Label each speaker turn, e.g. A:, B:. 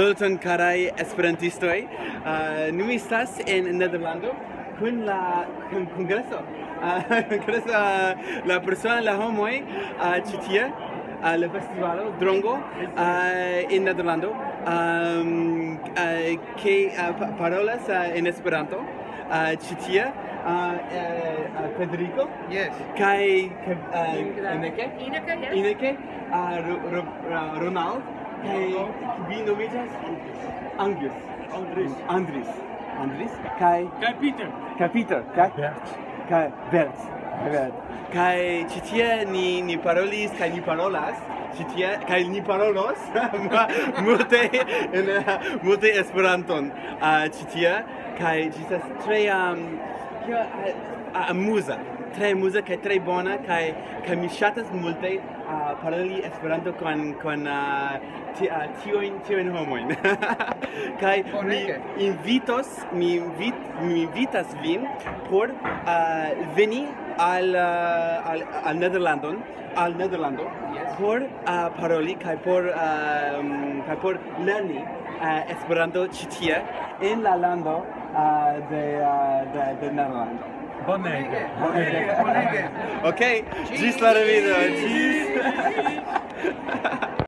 A: Saluton carai esperantistoi. Uh, nu estas en Nederlando. Kun la kun congreso. Uh, congreso uh, la persona la homoi uh, a uh, le festivalo Drongo uh, in Nederlando. Um, uh, que uh, parolas uh, en Esperanto. Uh, citia uh, uh, uh, Federico.
B: Yes.
A: Kai uh, Ineke.
C: Ineke yes.
A: Ineke uh, uh Ronald kai vi nomigas Angus Andris. Andris. Andris kai
B: kai Peter.
A: kai Peter, kai Bert. kai Bert. Bert. kai ĉi tie ni ni parolis kai ni parolas ĉi tie ni parolos multe en multe Esperanton a tie kai ĝi estas tre kio amuza tre amuza kaj tre bona kaj kaj mi ŝatas multe uh, paroli Esperanto con con uh, tio in homojn kai mi invitos mi invit mi invitas vin por uh, veni al uh, al al Nederlandon al Nederlando yes. por uh, paroli kai por uh, um, kai por lerni uh, Esperanto ĉi tie en la lando Uh, the, uh, the, the Netherlands.
B: Bonne. Bonne. Bonne.
A: Okay, Cheese. Just let. Cheese.